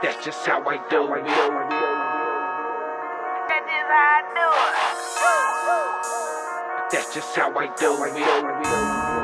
That's just how I do it. That is how I do it. That's just how I do it.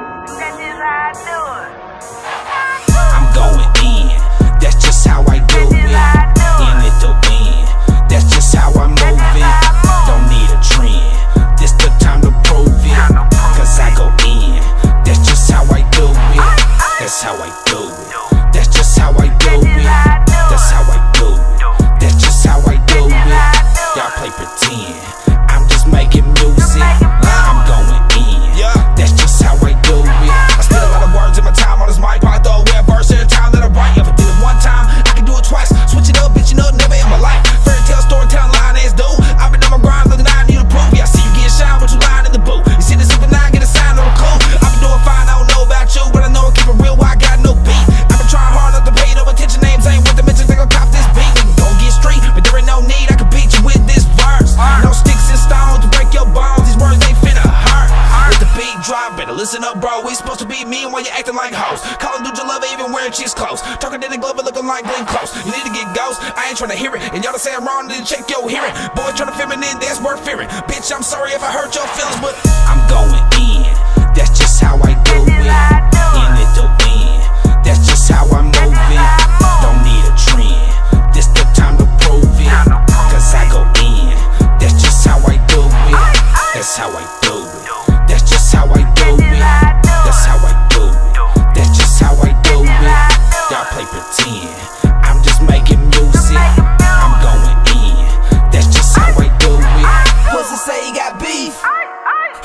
You acting like hoes. Calling dudes you love even wearing chicks clothes. Talking to the glove, but looking like Glenn Close. You need to get ghost. I ain't tryna hear it. And y'all to say I'm wrong, then check your hearing. Boys tryna feminine, that's worth fearing. Bitch, I'm sorry if I hurt your feelings, but I'm going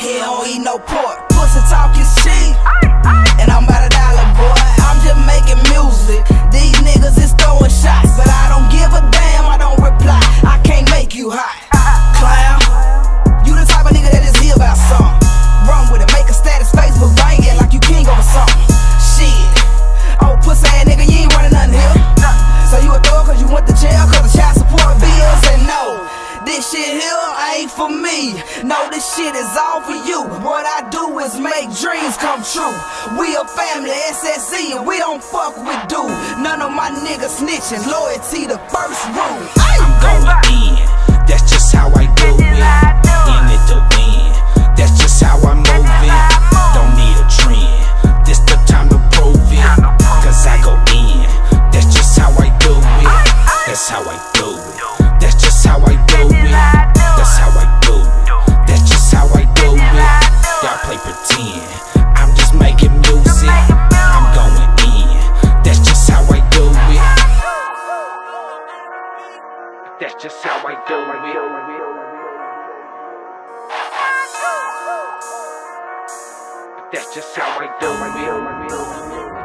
He don't eat no pork. Pussy talk is cheap. And I'm about a dollar, boy. I'm just making music. These niggas is throwing shots. But I don't give a damn. I don't reply. I can't make you hot. Clown. You the type of nigga that is here about something. Run with it. Make a status Facebook bang it like you king over something. Shit. Oh, pussy ass nigga, you ain't running nothing here. So you a thug cause you went to jail cause of child support bills and no. This shit here for me. No, this shit is all for you. What I do is make dreams come true. We a family, SSE, and we don't fuck with dude. None of my niggas snitching. Loyalty the first rule. Just how I do it. That's just how I do it.